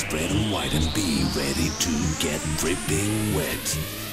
spread wide and be ready to get dripping wet.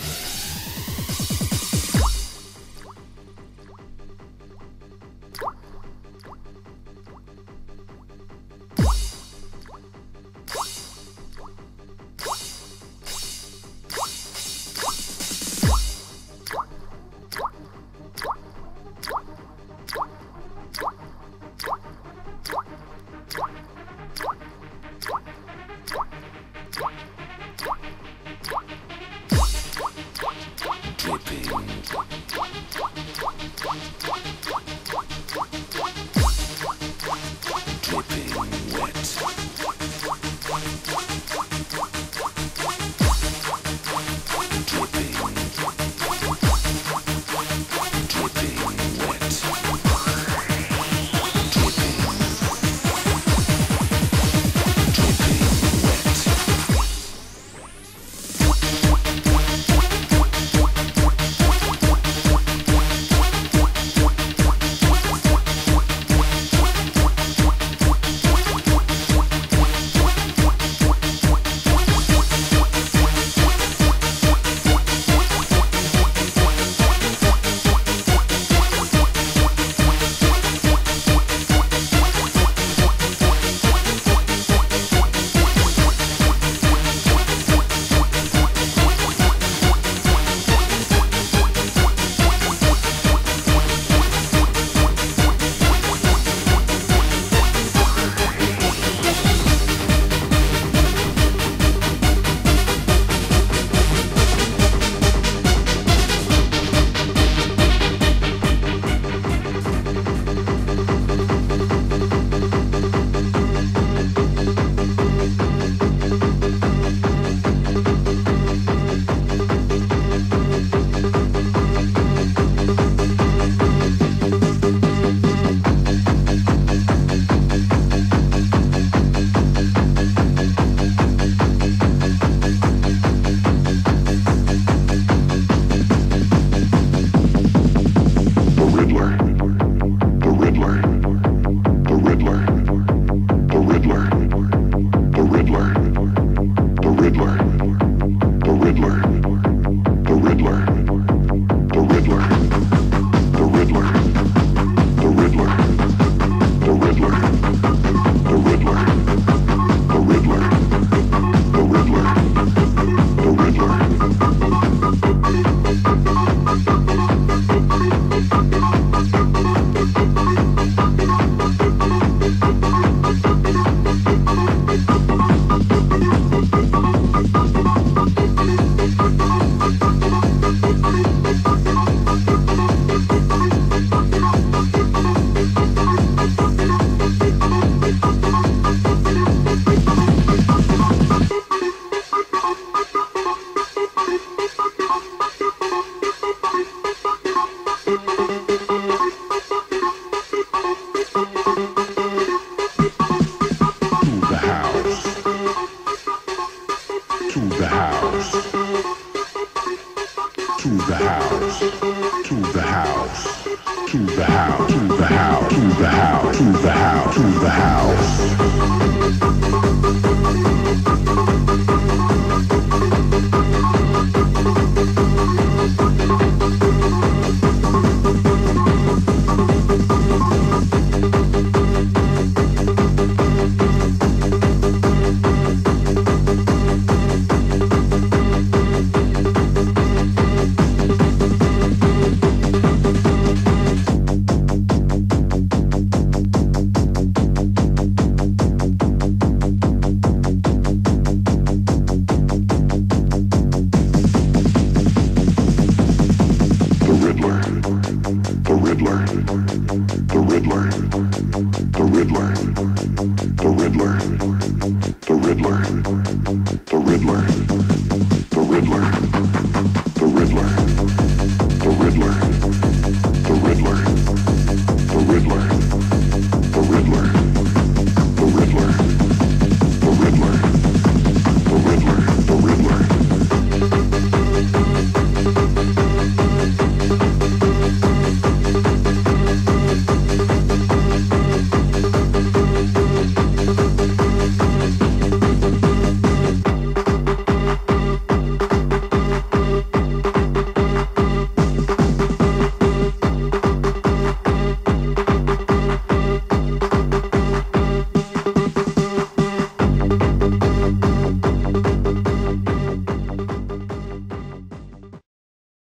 to the house, to the house.